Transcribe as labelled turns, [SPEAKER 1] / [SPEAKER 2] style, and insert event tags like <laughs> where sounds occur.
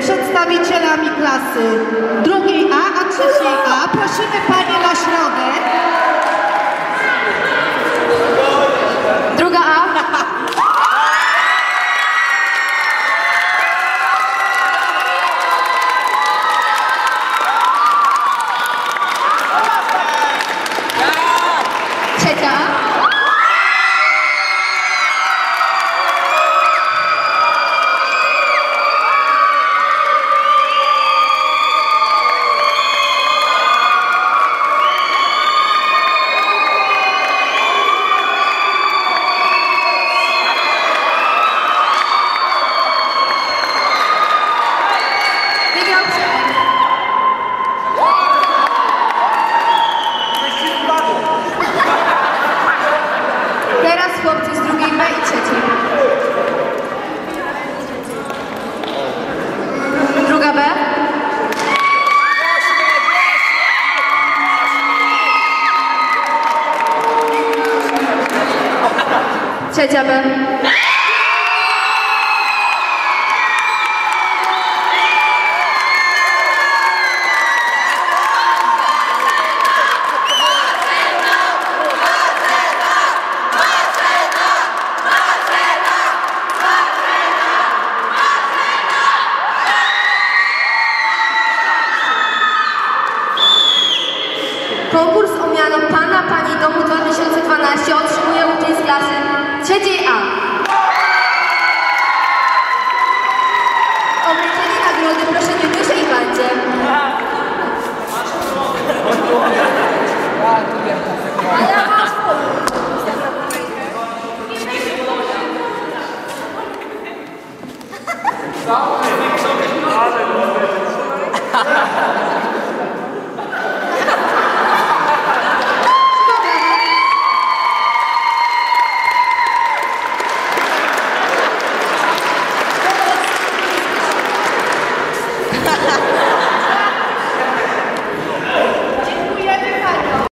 [SPEAKER 1] przedstawicielami klasy drugiej A, a trzeciej A. Prosimy Panie na środek.
[SPEAKER 2] Druga A. <laughs> Trzecia B. Konkurs o miano Molde proszę nie wyżej będzie. Ale masz Cały, większość, ale